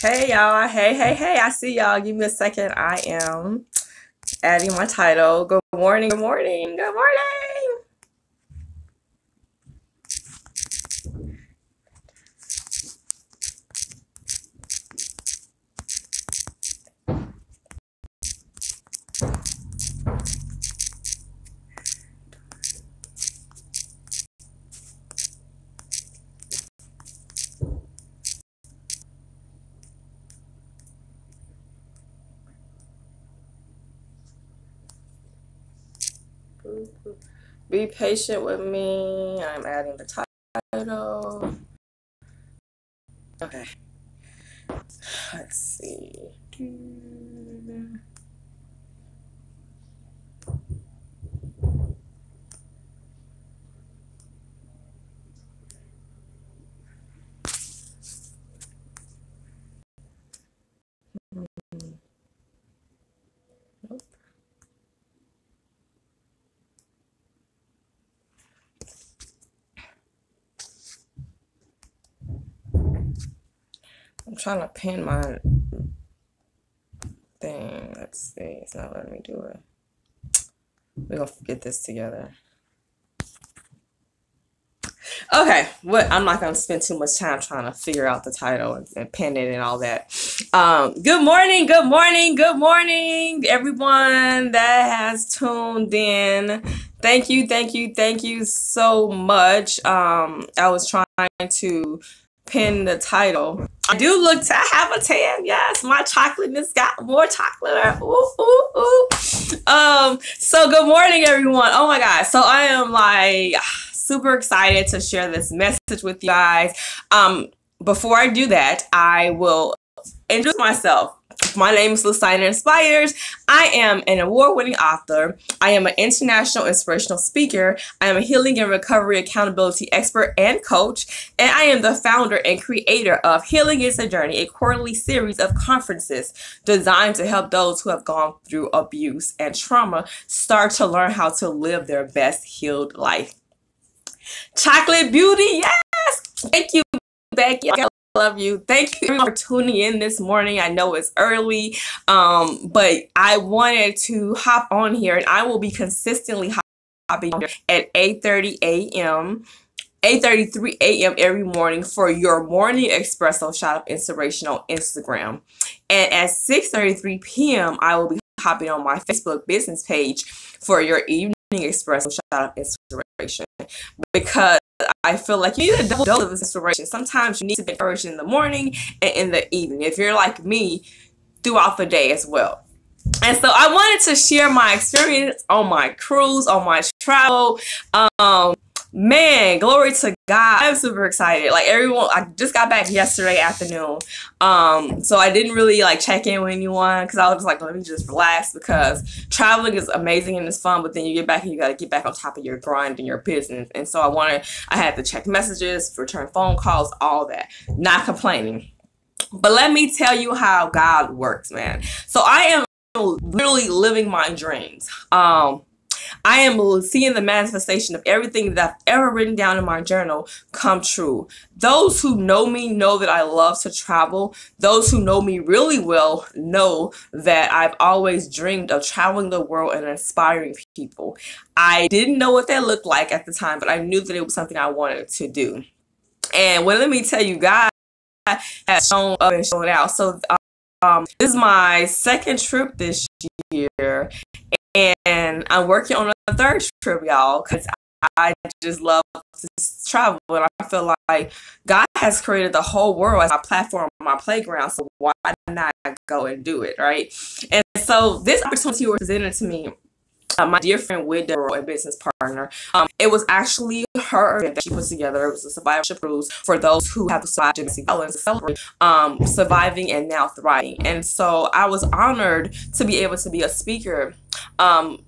Hey y'all, hey, hey, hey, I see y'all. Give me a second. I am adding my title. Good morning, good morning, good morning. Be patient with me. I'm adding the title. Okay. Let's see. Hmm. Nope. Trying to pin my thing. Let's see. It's not letting me do it. We're gonna get this together. Okay, what I'm not gonna spend too much time trying to figure out the title and, and pin it and all that. Um, good morning, good morning, good morning, everyone that has tuned in. Thank you, thank you, thank you so much. Um, I was trying to pin the title. I do look to have a tan. Yes, my chocolateness got more chocolate. Ooh, ooh, ooh. Um, so good morning, everyone. Oh my god. So I am like super excited to share this message with you guys. Um, before I do that, I will introduce myself. My name is Listiner Inspires. I am an award winning author. I am an international inspirational speaker. I am a healing and recovery accountability expert and coach. And I am the founder and creator of Healing is a Journey, a quarterly series of conferences designed to help those who have gone through abuse and trauma start to learn how to live their best healed life. Chocolate Beauty, yes! Thank you, Becky love you. Thank you for tuning in this morning. I know it's early, um, but I wanted to hop on here and I will be consistently hopping here at 8.30 a.m. 8.33 a.m. every morning for your morning espresso shot of inspiration on Instagram. And at 6.33 p.m., I will be hopping on my Facebook business page for your evening espresso shot of inspiration because I feel like you need a double dose of inspiration. Sometimes you need to be encouraged in the morning and in the evening. If you're like me, throughout the day as well. And so I wanted to share my experience on my cruise, on my travel. Um, man, glory to God. I'm super excited. Like everyone, I just got back yesterday afternoon. Um, so I didn't really like check in with anyone because I was like, let me just relax because traveling is amazing and it's fun, but then you get back and you got to get back on top of your grind and your business. And so I wanted, I had to check messages, return phone calls, all that. Not complaining. But let me tell you how God works, man. So I am literally living my dreams. Um, I am seeing the manifestation of everything that I've ever written down in my journal come true. Those who know me know that I love to travel. Those who know me really well know that I've always dreamed of traveling the world and inspiring people. I didn't know what that looked like at the time, but I knew that it was something I wanted to do. And well, let me tell you, God has shown up and shown out. So um, this is my second trip this year, and I'm working on a third trip, y'all, because I just love to travel, and I feel like God has created the whole world as my platform, my playground. So why not go and do it, right? And so this opportunity was presented to me uh, my dear friend Widow a business partner. Um, it was actually her event that she put together. It was a survivorship cruise for those who have survived domestic violence celebrate um, surviving and now thriving. And so I was honored to be able to be a speaker um,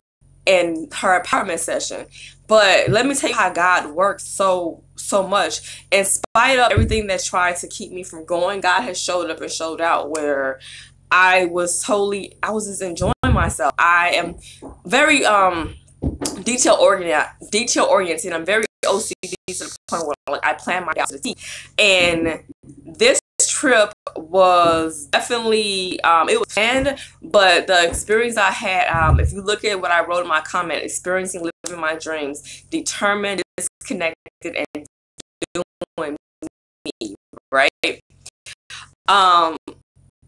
in her empowerment session. But let me tell you how God works so so much. In spite of everything that tried to keep me from going, God has showed up and showed out where I was totally I was just enjoying myself. I am very um detail oriented detail oriented. I'm very OCD to the point where like I plan my day to the T. And this trip was definitely um, it was planned, but the experience I had, um, if you look at what I wrote in my comment, experiencing living my dreams, determined, disconnected, and doing me, right? Um,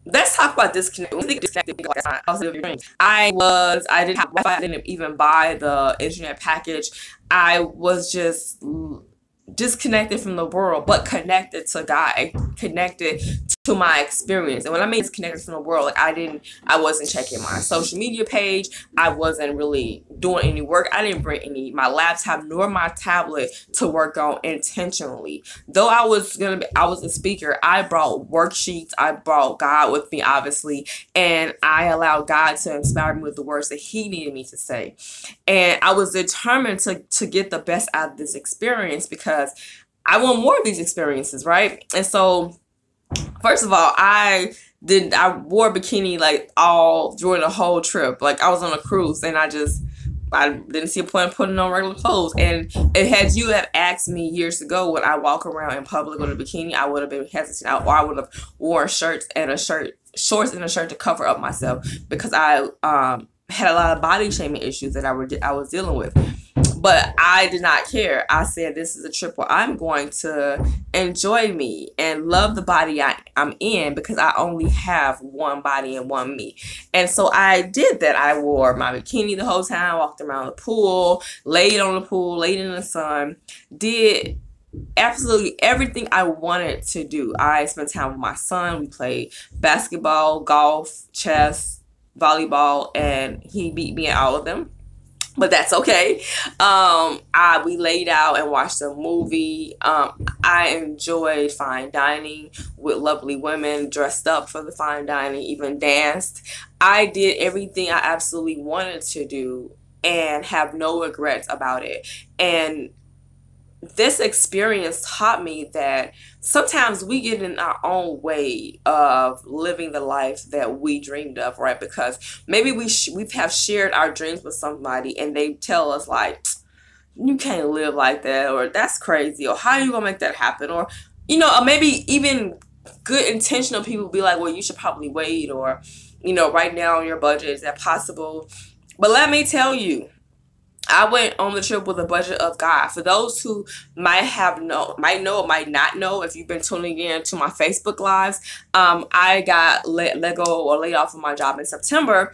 let's talk about disconnect. I was, I didn't have. I didn't even buy the internet package. I was just disconnected from the world, but connected to God, connected to my experience. And when I mean disconnected from the world, like I didn't, I wasn't checking my social media page. I wasn't really doing any work. I didn't bring any my laptop nor my tablet to work on intentionally. Though I was gonna be, I was a speaker. I brought worksheets. I brought God with me, obviously, and I allowed God to inspire me with the words that He needed me to say. And I was determined to to get the best out of this experience because I want more of these experiences, right? And so First of all, I did I wore bikini like all during the whole trip. Like I was on a cruise and I just I didn't see a point in putting on regular clothes. And it had you have asked me years ago when I walk around in public with a bikini, I would have been hesitant, I, or I would have worn shirts and a shirt, shorts and a shirt to cover up myself because I um had a lot of body shaming issues that I were I was dealing with. But I did not care. I said this is a trip where I'm going to enjoy me and love the body I, I'm in because I only have one body and one me. And so I did that. I wore my bikini the whole time, walked around the pool, laid on the pool, laid in the sun, did absolutely everything I wanted to do. I spent time with my son. We played basketball, golf, chess, volleyball, and he beat me at all of them. But that's okay. Um, I we laid out and watched a movie. Um, I enjoyed fine dining with lovely women dressed up for the fine dining, even danced. I did everything I absolutely wanted to do and have no regrets about it. And this experience taught me that sometimes we get in our own way of living the life that we dreamed of, right? Because maybe we sh- we have shared our dreams with somebody and they tell us like, you can't live like that, or that's crazy, or how are you gonna make that happen, or you know, or maybe even good intentional people be like, well, you should probably wait, or you know, right now on your budget is that possible? But let me tell you, I went on the trip with a budget of God. For those who might have know, might know, or might not know, if you've been tuning in to my Facebook lives, um, I got let, let go or laid off of my job in September.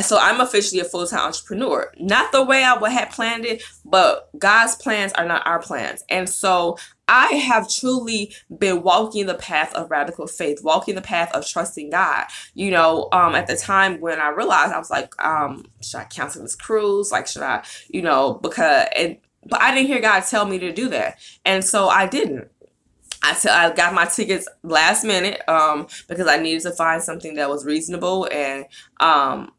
So I'm officially a full-time entrepreneur. Not the way I would have planned it, but God's plans are not our plans. And so I have truly been walking the path of radical faith, walking the path of trusting God. You know, um, at the time when I realized, I was like, um, should I cancel this cruise? Like, should I, you know, because, and, but I didn't hear God tell me to do that. And so I didn't. I, t- I got my tickets last minute um, because I needed to find something that was reasonable and um,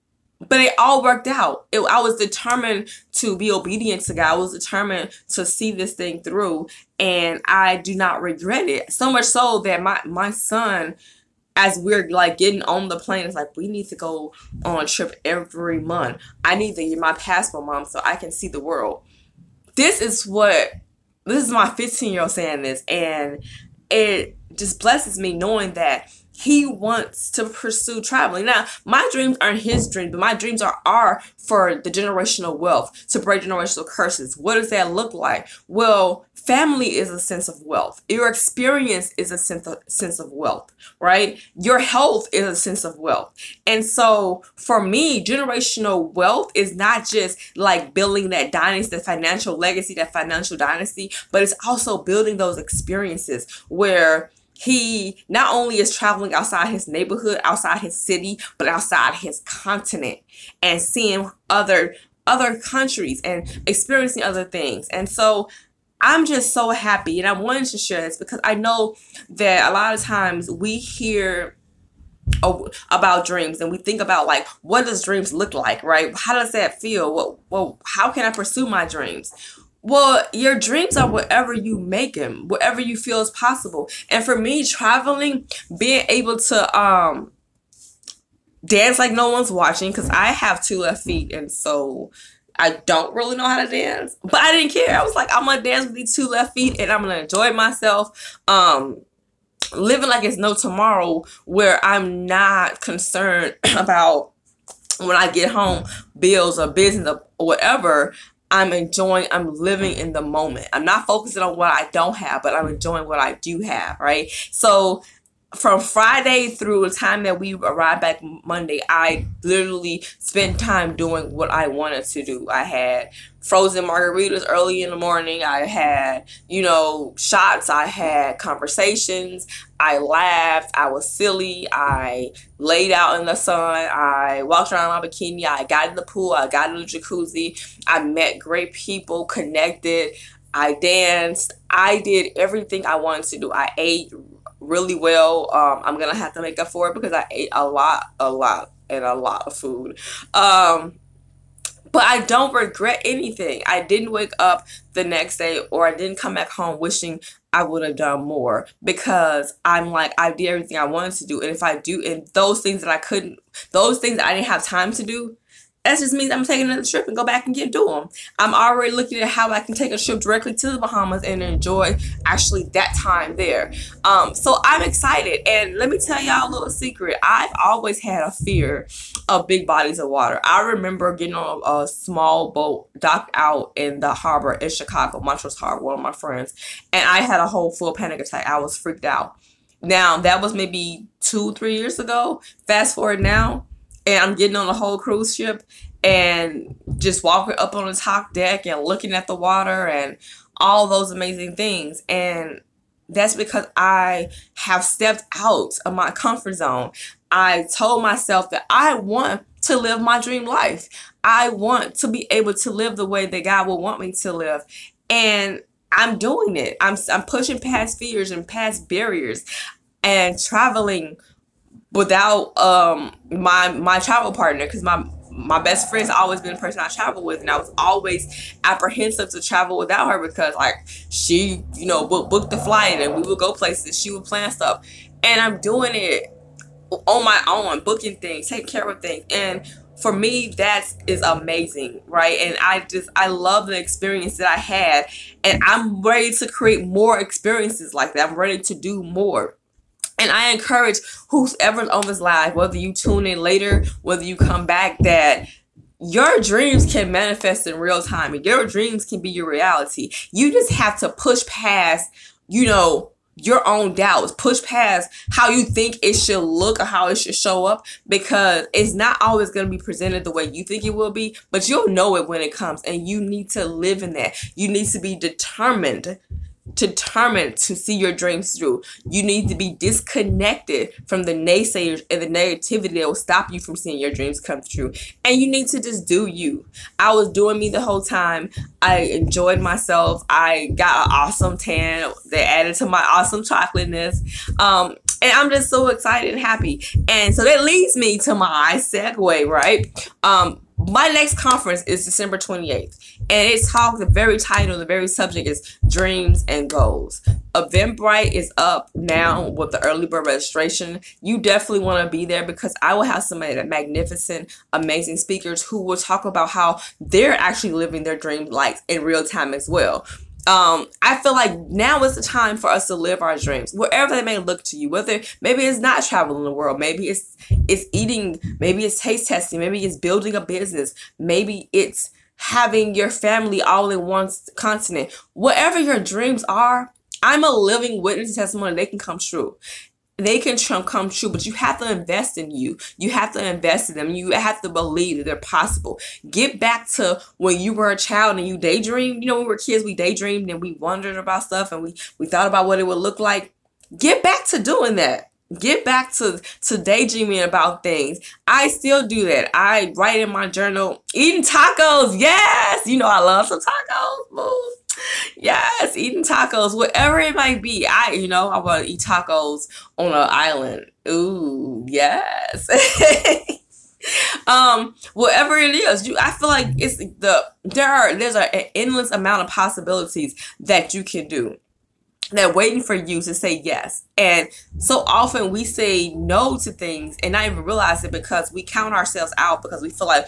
but it all worked out. It, I was determined to be obedient to God. I was determined to see this thing through, and I do not regret it. So much so that my my son, as we're like getting on the plane, is like we need to go on a trip every month. I need to get my passport, mom, so I can see the world. This is what this is my 15 year old saying this, and it just blesses me knowing that he wants to pursue traveling. Now, my dreams aren't his dreams, but my dreams are, are for the generational wealth, to break generational curses. What does that look like? Well, family is a sense of wealth. Your experience is a sense of, sense of wealth, right? Your health is a sense of wealth. And so for me, generational wealth is not just like building that dynasty, that financial legacy, that financial dynasty, but it's also building those experiences where he not only is traveling outside his neighborhood, outside his city, but outside his continent and seeing other other countries and experiencing other things. And so I'm just so happy. And I wanted to share this because I know that a lot of times we hear about dreams and we think about like what does dreams look like right? How does that feel? Well, well how can i pursue my dreams well, your dreams are whatever you make them, whatever you feel is possible. And for me, traveling, being able to um dance like no one's watching, because I have two left feet, and so I don't really know how to dance. But I didn't care. I was like, I'm gonna dance with these two left feet and I'm gonna enjoy myself. Um living like it's no tomorrow where I'm not concerned about when I get home, bills or business or whatever. I'm enjoying, I'm living in the moment. I'm not focusing on what I don't have, but I'm enjoying what I do have, right? So from Friday through the time that we arrived back Monday, I literally spent time doing what I wanted to do. I had frozen margaritas early in the morning. I had, you know, shots. I had conversations. I laughed. I was silly. I laid out in the sun. I walked around my bikini. I got in the pool. I got in the jacuzzi. I met great people, connected. I danced. I did everything I wanted to do. I ate really well. Um, I'm gonna have to make up for it because I ate a lot, a lot, and a lot of food. Um, but I don't regret anything. I didn't wake up the next day or I didn't come back home wishing I would have done more because I'm like I did everything I wanted to do and if I do and those things that I couldn't those things I didn't have time to do that just means I'm taking another trip and go back and get do them. I'm already looking at how I can take a trip directly to the Bahamas and enjoy actually that time there. Um, so I'm excited. And let me tell y'all a little secret. I've always had a fear of big bodies of water. I remember getting on a, a small boat docked out in the harbor in Chicago, Montrose Harbor, one of my friends, and I had a whole full panic attack. I was freaked out. Now that was maybe two, three years ago. Fast forward now, and I'm getting on a whole cruise ship and just walking up on the top deck and looking at the water and all those amazing things. And that's because I have stepped out of my comfort zone. I told myself that I want to live my dream life. I want to be able to live the way that God will want me to live. And I'm doing it. I'm I'm pushing past fears and past barriers and traveling without um my my travel partner because my my best friend's always been the person I travel with, and I was always apprehensive to travel without her because like she, you know, book book the flight and we would go places. She would plan stuff, and I'm doing it on my own, booking things, taking care of things, and for me that is amazing right? And i just i love the experience that i had. And i'm ready to create more experiences like that. I'm ready to do more and I encourage whoever's on this live, whether you tune in later, whether you come back, that your dreams can manifest in real time and your dreams can be your reality. You just have to push past, you know, your own doubts, push past how you think it should look or how it should show up because it's not always going to be presented the way you think it will be, but you'll know it when it comes and you need to live in that. You need to be determined determined to see your dreams through. You need to be disconnected from the naysayers and the negativity that will stop you from seeing your dreams come true. And you need to just do you. I was doing me the whole time. I enjoyed myself. I got an awesome tan that added to my awesome chocolateness. Um, and I'm just so excited and happy. And so that leads me to my segue, right? Um, my next conference is December 28th, and it's talk. The very title, the very subject is dreams and goals. Eventbrite is up now with the early bird registration. You definitely want to be there because I will have some magnificent, amazing speakers who will talk about how they're actually living their dream life in real time as well um, I feel like now is the time for us to live our dreams, wherever they may look to you. Whether maybe it's not traveling the world, maybe it's it's eating, maybe it's taste testing, maybe it's building a business, maybe it's having your family all in one continent. Whatever your dreams are, I'm a living witness testimony they can come true they can come true, but you have to invest in you. You have to invest in them. You have to believe that they're possible. Get back to when you were a child and you daydreamed. You know, when we were kids, we daydreamed and we wondered about stuff and we, we thought about what it would look like. Get back to doing that. Get back to, to daydreaming about things. I still do that. I write in my journal, eating tacos. Yes. You know, I love some tacos yes, eating tacos, whatever it might be. I, you know, I want to eat tacos on an island. Ooh, yes. um, whatever it is, you. I feel like it's the there are there's an endless amount of possibilities that you can do. They're waiting for you to say yes. And so often we say no to things and not even realize it because we count ourselves out because we feel like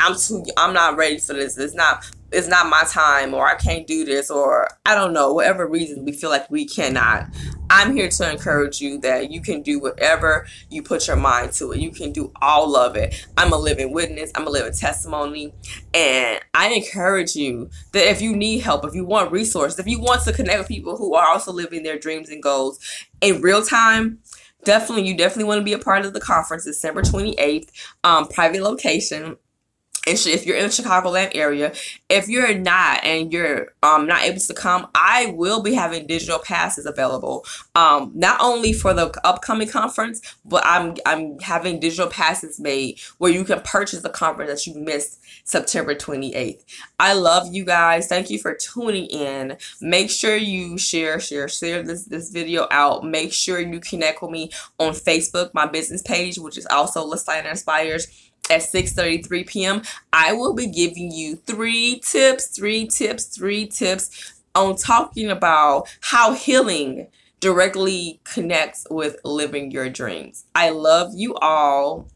I'm too I'm not ready for this. It's not it's not my time or I can't do this or I don't know, whatever reason we feel like we cannot I'm here to encourage you that you can do whatever you put your mind to it. You can do all of it. I'm a living witness, I'm a living testimony. And I encourage you that if you need help, if you want resources, if you want to connect with people who are also living their dreams and goals in real time, definitely you definitely want to be a part of the conference december 28th um, private location if you're in the Chicagoland area, if you're not and you're um, not able to come, I will be having digital passes available. Um, not only for the upcoming conference, but I'm I'm having digital passes made where you can purchase the conference that you missed September 28th. I love you guys. Thank you for tuning in. Make sure you share, share, share this this video out. Make sure you connect with me on Facebook, my business page, which is also Listiner Inspires at 6:33 p.m. I will be giving you three tips, three tips, three tips on talking about how healing directly connects with living your dreams. I love you all.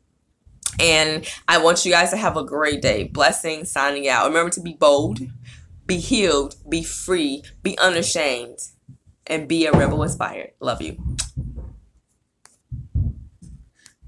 And I want you guys to have a great day. Blessing signing out. Remember to be bold, be healed, be free, be unashamed, and be a rebel inspired. Love you.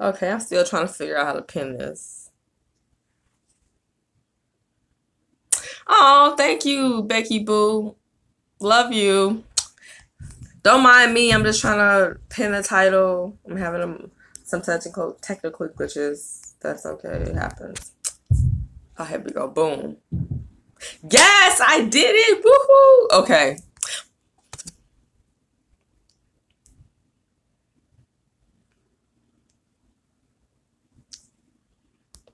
Okay, I'm still trying to figure out how to pin this. Oh, thank you, Becky Boo. Love you. Don't mind me. I'm just trying to pin the title. I'm having some technical technical glitches. That's okay. It happens. Oh, here we go. Boom. Yes, I did it. Woohoo. Okay.